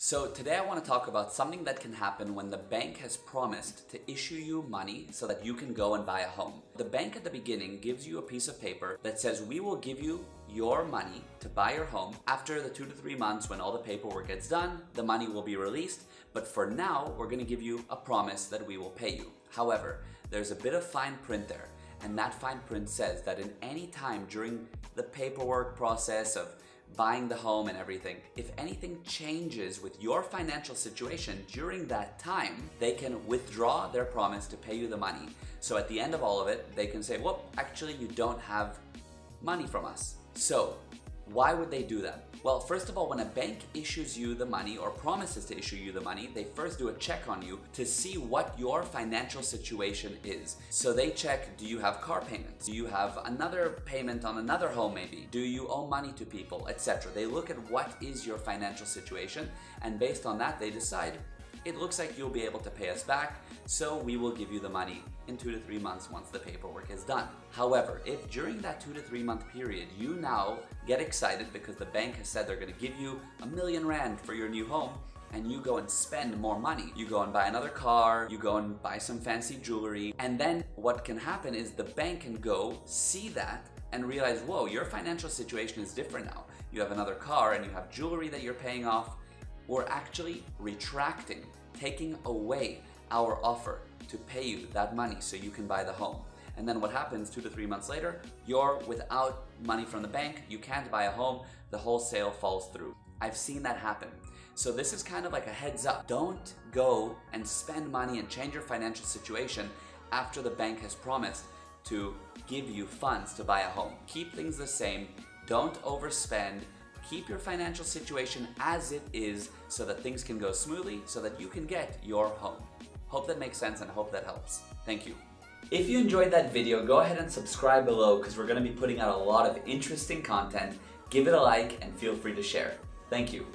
So today I want to talk about something that can happen when the bank has promised to issue you money so that you can go and buy a home. The bank at the beginning gives you a piece of paper that says we will give you your money to buy your home. After the two to three months when all the paperwork gets done, the money will be released. But for now, we're going to give you a promise that we will pay you. However, there's a bit of fine print there. And that fine print says that in any time during the paperwork process of buying the home and everything, if anything changes with your financial situation during that time, they can withdraw their promise to pay you the money. So at the end of all of it, they can say, well, actually, you don't have money from us. So why would they do that? Well, first of all, when a bank issues you the money or promises to issue you the money, they first do a check on you to see what your financial situation is. So they check, do you have car payments? Do you have another payment on another home maybe? Do you owe money to people, etc. They look at what is your financial situation and based on that they decide it looks like you'll be able to pay us back, so we will give you the money in two to three months once the paperwork is done. However, if during that two to three month period you now get excited because the bank has said they're gonna give you a million rand for your new home, and you go and spend more money. You go and buy another car, you go and buy some fancy jewelry, and then what can happen is the bank can go see that and realize, whoa, your financial situation is different now. You have another car and you have jewelry that you're paying off, we're actually retracting, taking away our offer to pay you that money so you can buy the home. And then what happens two to three months later, you're without money from the bank, you can't buy a home, the whole sale falls through. I've seen that happen. So this is kind of like a heads up. Don't go and spend money and change your financial situation after the bank has promised to give you funds to buy a home. Keep things the same, don't overspend, keep your financial situation as it is so that things can go smoothly so that you can get your home. Hope that makes sense and hope that helps. Thank you. If you enjoyed that video, go ahead and subscribe below because we're going to be putting out a lot of interesting content. Give it a like and feel free to share. Thank you.